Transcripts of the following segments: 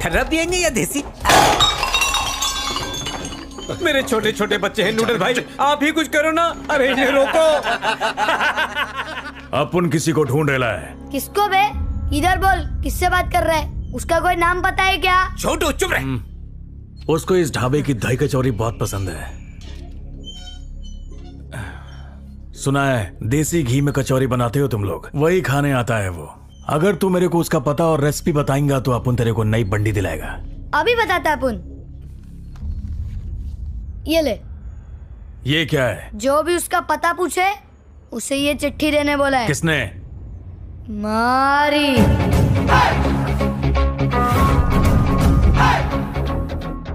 ठर्रा पियेंगे या देसी? मेरे छोटे छोटे बच्चे हैं नूडल भाई आप ही कुछ करो ना। अरे इन्हें रोको। अपन किसी को ढूंढ रहा है। किसको बे? इधर बोल किससे बात कर रहा है? उसका कोई नाम पता है क्या? छोटू चुप रहे। उसको इस ढाबे की दही कचौरी बहुत पसंद है। सुना है देसी घी में कचौरी बनाते हो तुम लोग। वही खाने आता है वो। अगर तू मेरे को उसका पता और रेसिपी बताएँगा तो अपन तेरे को नई बंडी दिलाएगा। अभी बताता अपन। ये ले। ये क्या है? जो भी उसका पता पूछे उसे ये चिट्ठी देने बोला है। किसने? मारी।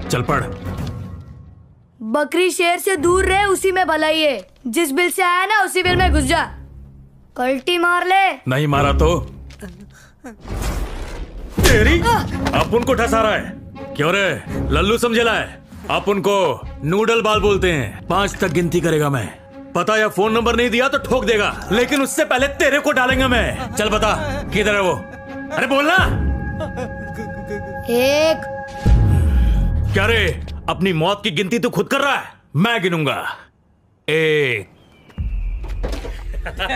चल पढ़। बकरी शेर से दूर रहे उसी में भलाई है। जिस बिल से आया ना उसी बिल में घुस जा। कल्टी मार ले। नहीं मारा तो। तेरी? अपन को ठसा रहा है। क्यों रे? लल्लू समझेला है आप उनको नूडल बाल बोलते हैं। पाँच तक गिनती करेगा मैं। पता या फ़ोन नंबर नहीं दिया तो ठोक देगा। लेकिन उससे पहले तेरे को डालेंगे मैं। चल बता किधर है वो? अरे बोलना एक। क्या रे? अपनी मौत की गिनती तू खुद कर रहा है? मैं गिनूँगा। एक।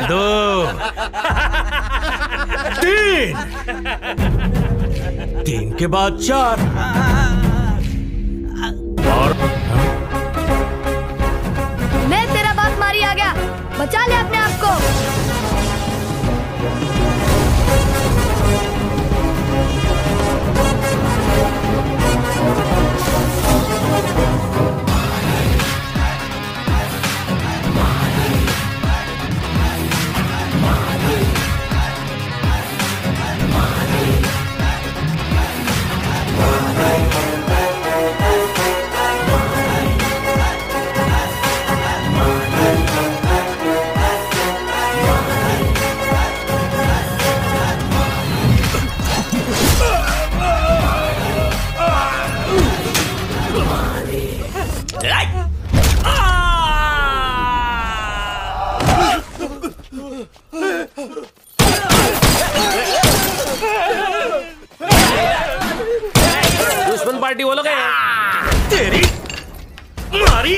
दो। तीन। के बाद चार। दुश्मन पार्टी बोलोगे तेरी मारी।